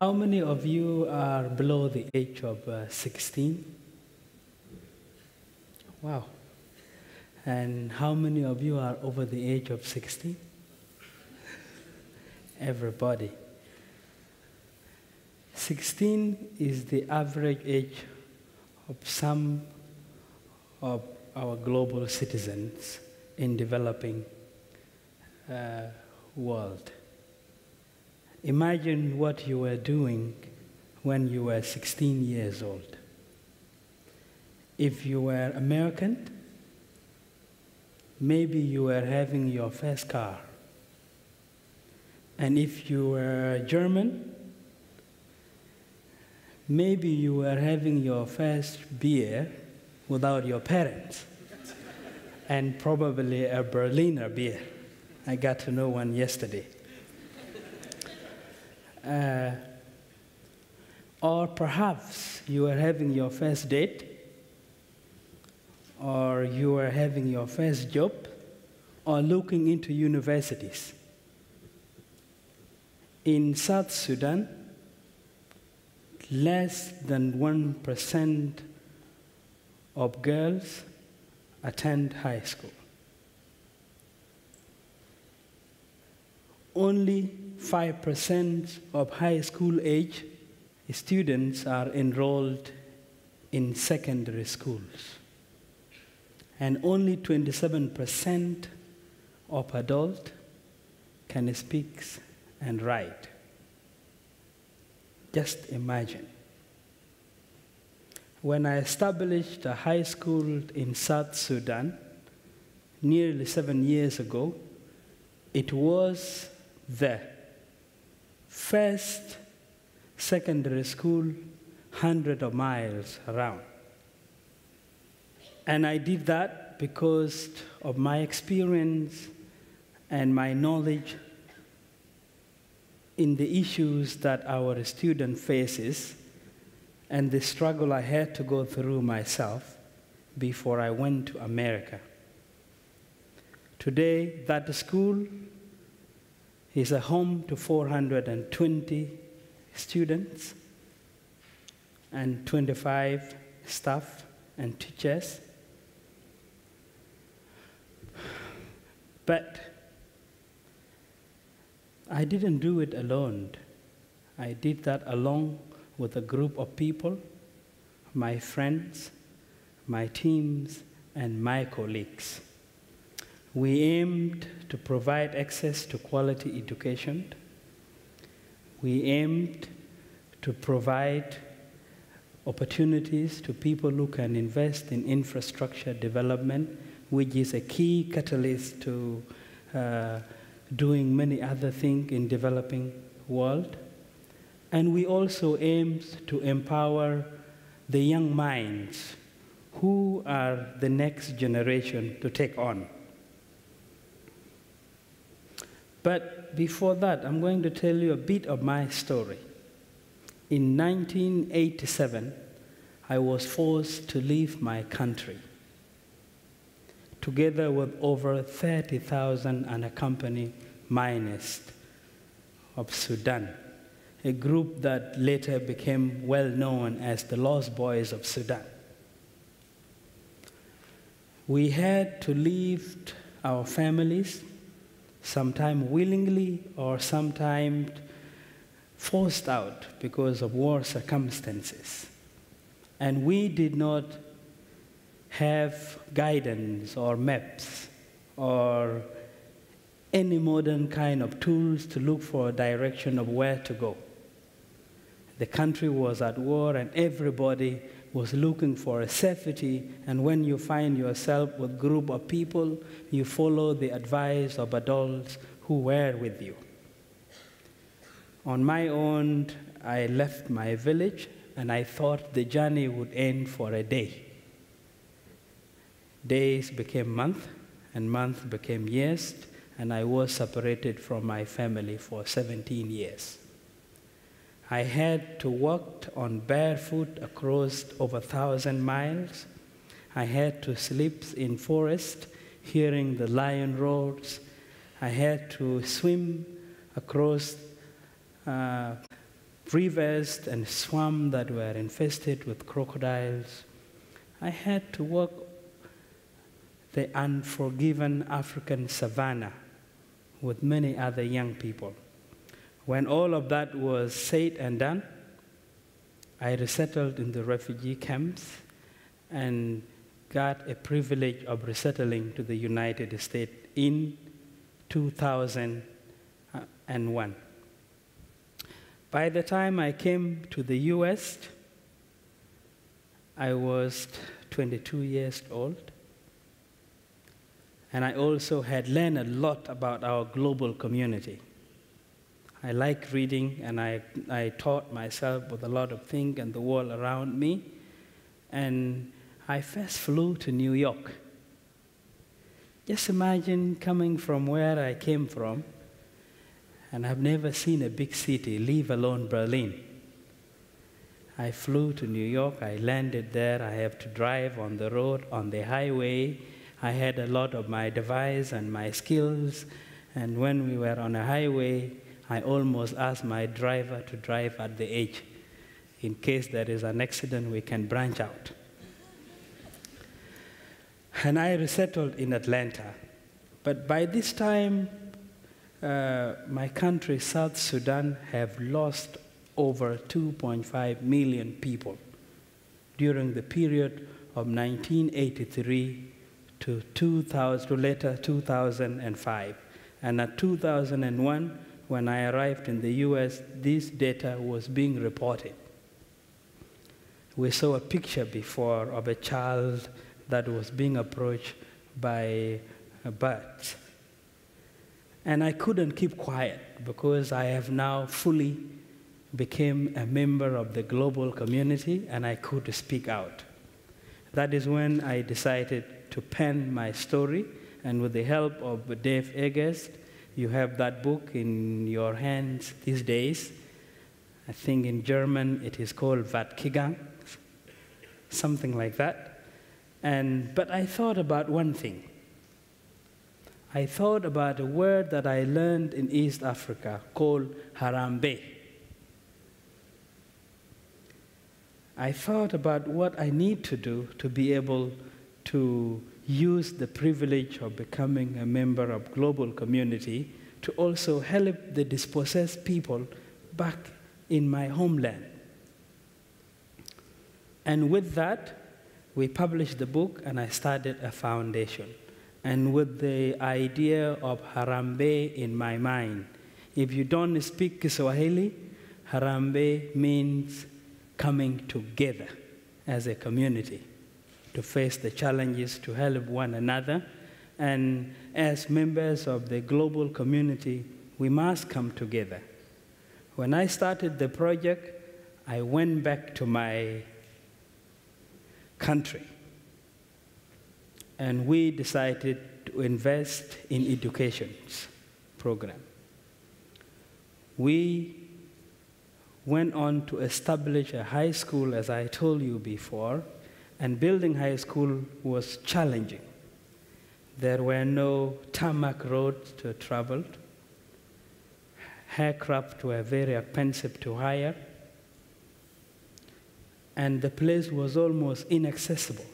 How many of you are below the age of uh, 16? Wow. And how many of you are over the age of 16? Everybody. 16 is the average age of some of our global citizens in developing uh, world. Imagine what you were doing when you were 16 years old. If you were American, maybe you were having your first car. And if you were German, maybe you were having your first beer without your parents, and probably a Berliner beer. I got to know one yesterday. Uh, or perhaps you are having your first date, or you are having your first job, or looking into universities. In South Sudan, less than 1% of girls attend high school. Only 5% of high school age students are enrolled in secondary schools. And only 27% of adults can speak and write. Just imagine. When I established a high school in South Sudan nearly seven years ago, it was the first secondary school hundred of miles around. And I did that because of my experience and my knowledge in the issues that our student faces and the struggle I had to go through myself before I went to America. Today, that school is a home to 420 students and 25 staff and teachers. But I didn't do it alone. I did that along with a group of people, my friends, my teams, and my colleagues. We aimed to provide access to quality education. We aimed to provide opportunities to people who can invest in infrastructure development, which is a key catalyst to uh, doing many other things in developing world. And we also aimed to empower the young minds who are the next generation to take on. But before that, I'm going to tell you a bit of my story. In 1987, I was forced to leave my country, together with over 30,000 unaccompanied minors of Sudan, a group that later became well known as the Lost Boys of Sudan. We had to leave our families sometimes willingly or sometimes forced out because of war circumstances. And we did not have guidance or maps or any modern kind of tools to look for a direction of where to go. The country was at war and everybody was looking for a safety, and when you find yourself with group of people, you follow the advice of adults who were with you. On my own, I left my village, and I thought the journey would end for a day. Days became months, and months became years, and I was separated from my family for 17 years. I had to walk on barefoot across over a thousand miles. I had to sleep in forest, hearing the lion roars. I had to swim across uh, rivers and swamps that were infested with crocodiles. I had to walk the unforgiven African savannah with many other young people. When all of that was said and done, I resettled in the refugee camps and got a privilege of resettling to the United States in 2001. By the time I came to the US, I was 22 years old. And I also had learned a lot about our global community. I like reading, and I, I taught myself with a lot of things and the world around me. And I first flew to New York. Just imagine coming from where I came from, and I've never seen a big city, leave alone Berlin. I flew to New York, I landed there, I have to drive on the road, on the highway. I had a lot of my device and my skills, and when we were on a highway, I almost asked my driver to drive at the edge. In case there is an accident, we can branch out. And I resettled in Atlanta. But by this time, uh, my country, South Sudan, have lost over 2.5 million people during the period of 1983 to, 2000, to later 2005. And at 2001, when I arrived in the US, this data was being reported. We saw a picture before of a child that was being approached by birds. And I couldn't keep quiet because I have now fully became a member of the global community and I could speak out. That is when I decided to pen my story and with the help of Dave Eggers, you have that book in your hands these days. I think in German it is called Weit gegangen, something like that. And, but I thought about one thing. I thought about a word that I learned in East Africa called Harambe. I thought about what I need to do to be able to use the privilege of becoming a member of global community to also help the dispossessed people back in my homeland. And with that, we published the book and I started a foundation. And with the idea of Harambe in my mind, if you don't speak Kiswahili, Harambe means coming together as a community to face the challenges, to help one another. And as members of the global community, we must come together. When I started the project, I went back to my country and we decided to invest in education program. We went on to establish a high school, as I told you before, and building high school was challenging. There were no tarmac roads to travel. Aircraft were very expensive to hire. And the place was almost inaccessible.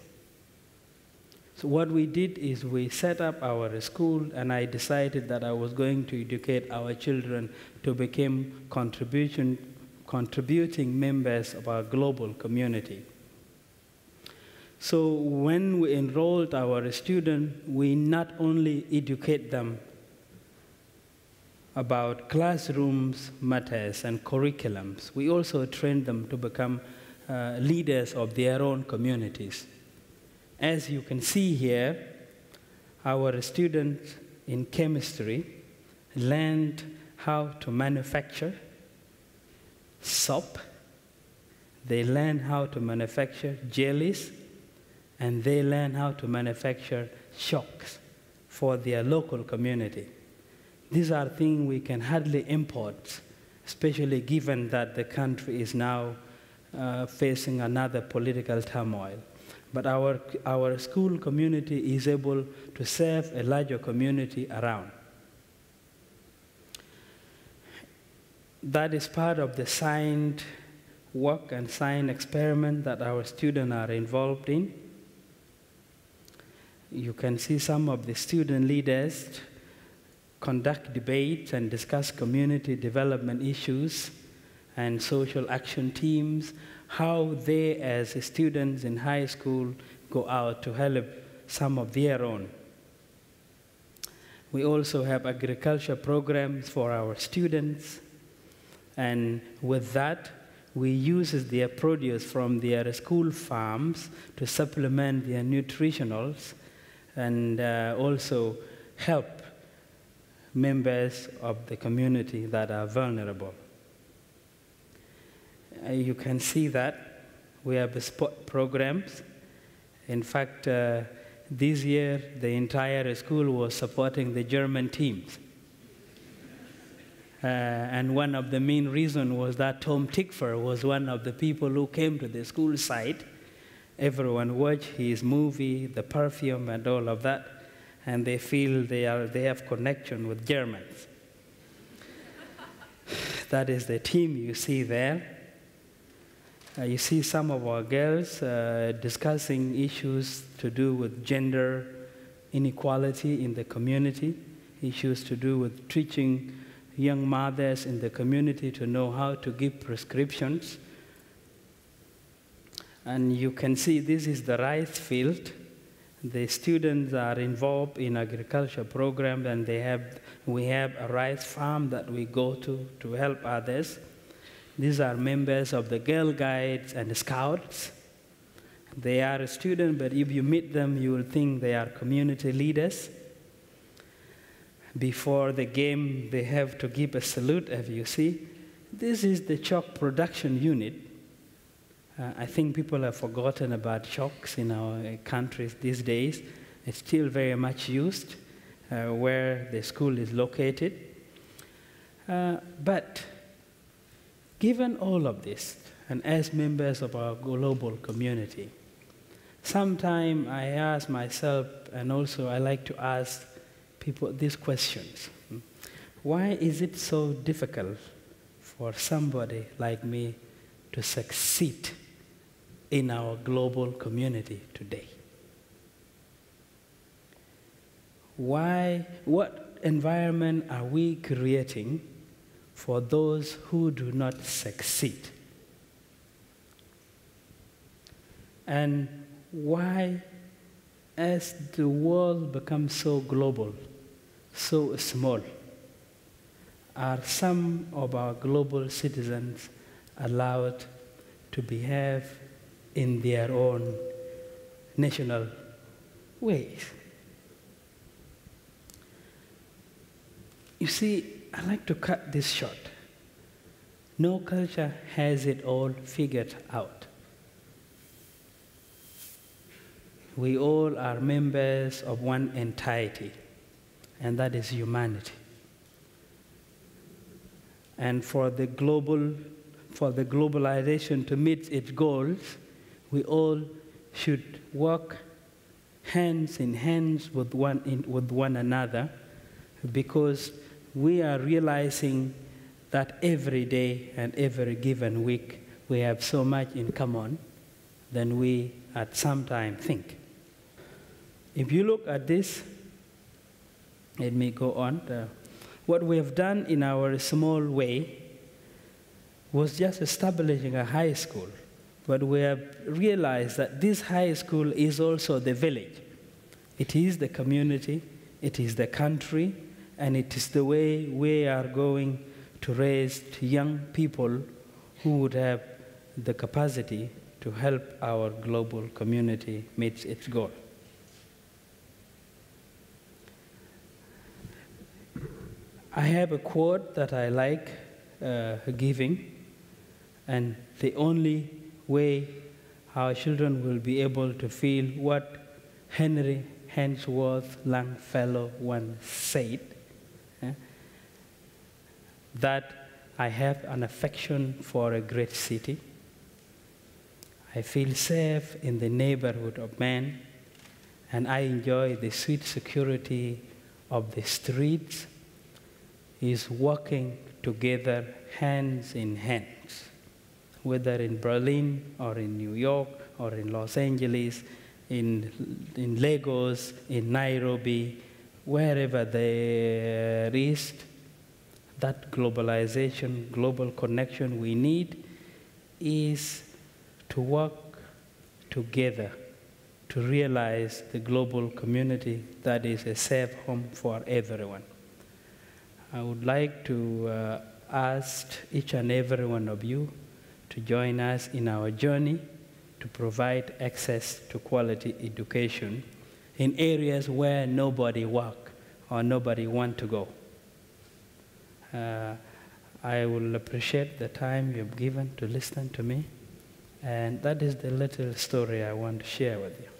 So what we did is we set up our school, and I decided that I was going to educate our children to become contribution, contributing members of our global community. So when we enrolled our students, we not only educate them about classrooms matters and curriculums, we also train them to become uh, leaders of their own communities. As you can see here, our students in chemistry learned how to manufacture soap. They learned how to manufacture jellies and they learn how to manufacture shocks for their local community. These are things we can hardly import, especially given that the country is now uh, facing another political turmoil. But our, our school community is able to serve a larger community around. that is part of the signed work and science experiment that our students are involved in. You can see some of the student leaders conduct debates and discuss community development issues and social action teams, how they, as students in high school, go out to help some of their own. We also have agriculture programs for our students, and with that, we use their produce from their school farms to supplement their nutritionals and uh, also help members of the community that are vulnerable. Uh, you can see that we have sport programs. In fact, uh, this year the entire school was supporting the German teams. Uh, and one of the main reasons was that Tom Tykwer was one of the people who came to the school site. Everyone watch his movie, The Perfume, and all of that, and they feel they, are, they have connection with Germans. that is the team you see there. Uh, you see some of our girls uh, discussing issues to do with gender inequality in the community, issues to do with teaching young mothers in the community to know how to give prescriptions. And you can see this is the rice field. The students are involved in agriculture program and they have, we have a rice farm that we go to to help others. These are members of the Girl Guides and Scouts. They are a student, but if you meet them, you will think they are community leaders before the game, they have to give a salute, as you see. This is the chalk production unit. Uh, I think people have forgotten about chalks in our uh, countries these days. It's still very much used uh, where the school is located. Uh, but given all of this, and as members of our global community, sometimes I ask myself, and also I like to ask people these questions. Why is it so difficult for somebody like me to succeed in our global community today? Why, what environment are we creating for those who do not succeed? And why, as the world becomes so global, so small, are some of our global citizens allowed to behave in their own national ways? You see, I like to cut this short. No culture has it all figured out. We all are members of one entity and that is humanity. And for the global, for the globalization to meet its goals, we all should work hands in hands with one, in, with one another because we are realizing that every day and every given week we have so much in common than we at some time think. If you look at this, let me go on. Uh, what we have done in our small way was just establishing a high school, but we have realized that this high school is also the village. It is the community, it is the country, and it is the way we are going to raise young people who would have the capacity to help our global community meet its goal. I have a quote that I like uh, giving, and the only way our children will be able to feel what Henry Wadsworth Longfellow once said eh, that I have an affection for a great city. I feel safe in the neighborhood of man, and I enjoy the sweet security of the streets is walking together hands in hands, whether in Berlin or in New York or in Los Angeles, in, in Lagos, in Nairobi, wherever there is that globalization, global connection we need is to work together to realize the global community that is a safe home for everyone. I would like to uh, ask each and every one of you to join us in our journey to provide access to quality education in areas where nobody work or nobody want to go. Uh, I will appreciate the time you've given to listen to me, and that is the little story I want to share with you.